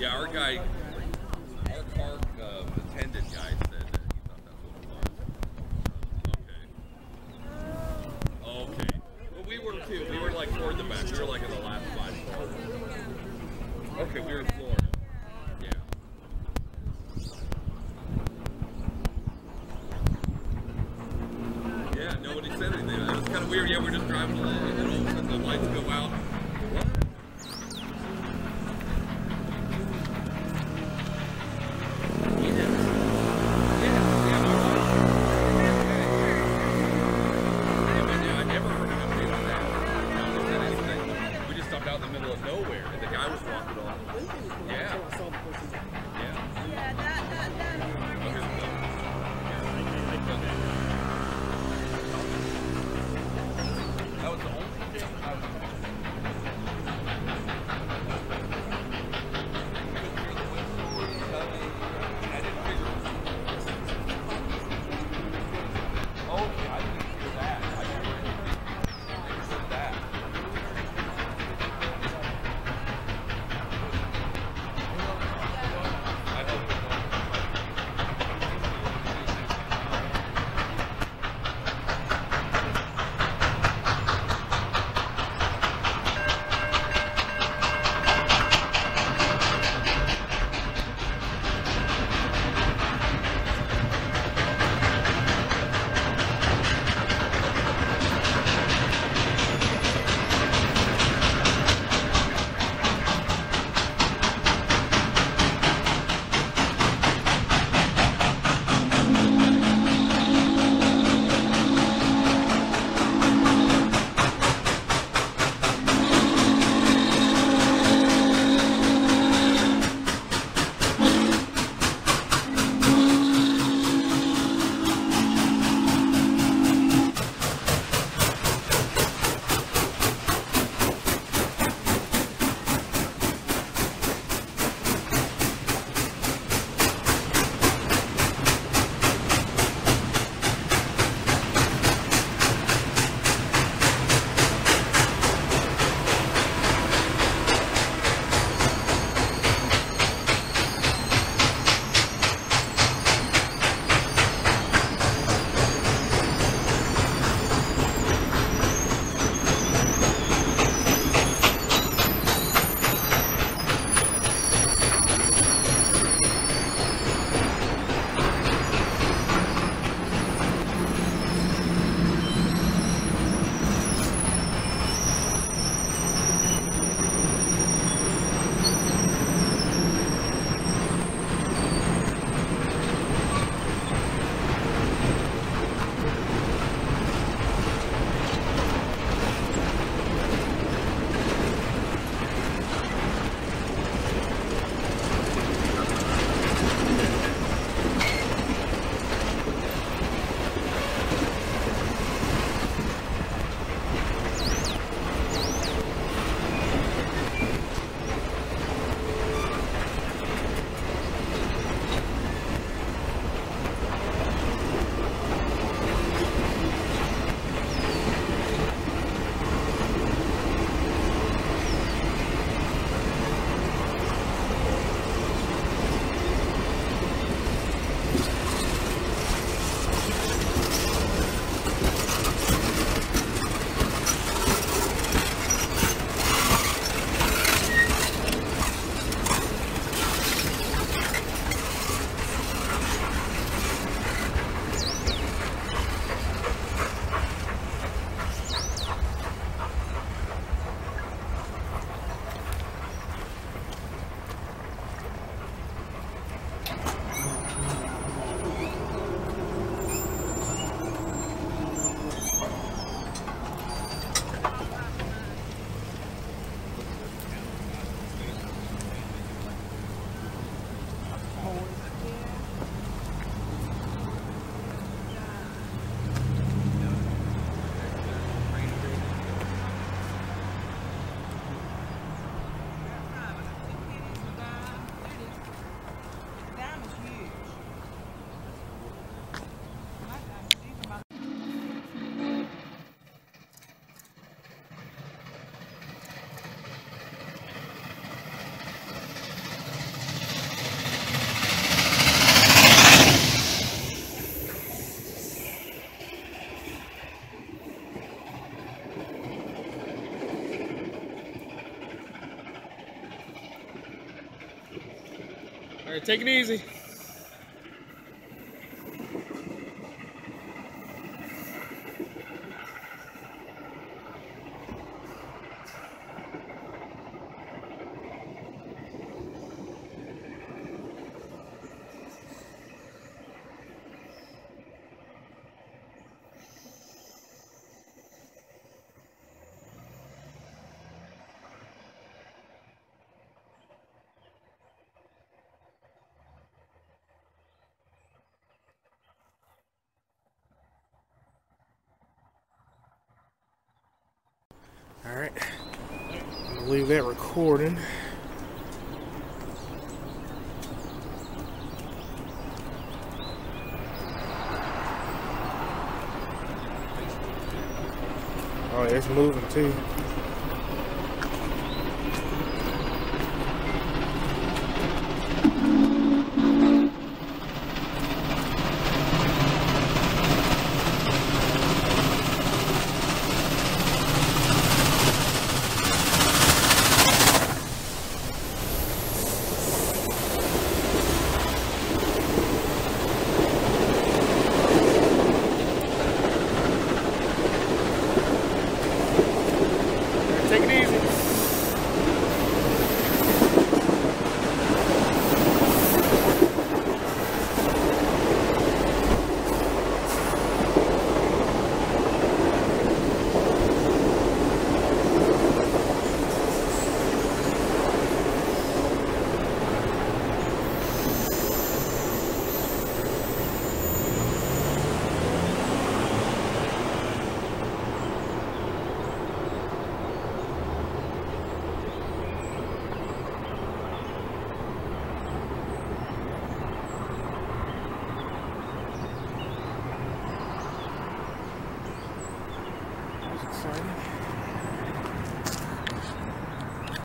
Yeah. Our guy, our park uh, attendant guy said that he thought that's what it was. Okay. Okay. Well, we were too. We were like toward the back. We were like in the last five cars. Okay, we were in Florida. Yeah. Yeah, nobody said anything. It was kind of weird. Yeah, we're just driving along, anything. We just stopped out in the middle of nowhere, and the guy was walking on. Yeah. Yeah. Yeah, that, that, that. Oh, okay, All right, take it easy. All right, I'm gonna leave that recording. Oh, it's moving too.